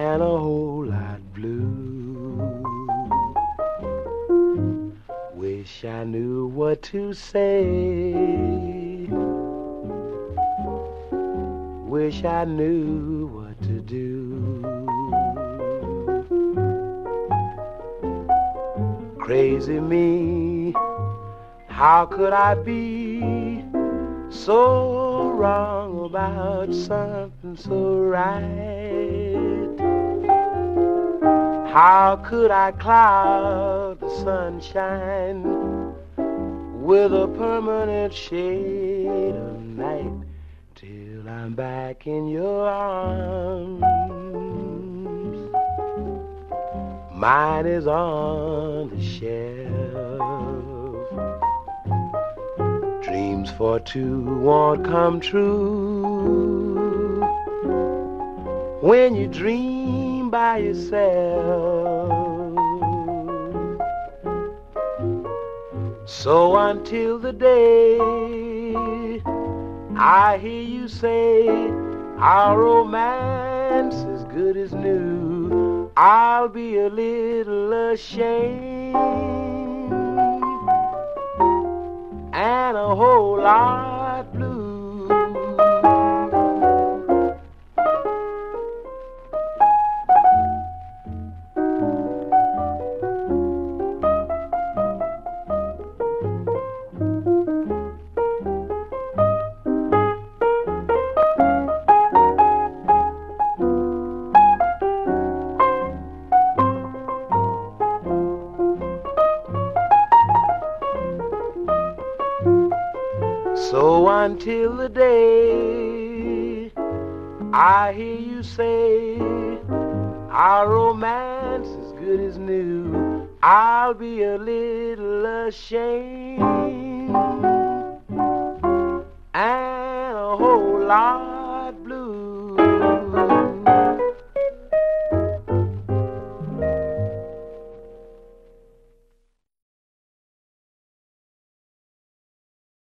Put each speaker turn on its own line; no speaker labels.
and a whole lot blue. Wish I knew what to say. Wish I knew what to do. Crazy me, how could I be so wrong about something so right? How could I cloud the sunshine with a permanent shade of night till I'm back in your arms? Mine is on the shelf. Dreams for two won't come true when you dream by yourself. So until the day I hear you say our romance is good as new, I'll be a little ashamed a whole lot So until the day I hear you say our romance is good as new, I'll be a little ashamed. And a whole lot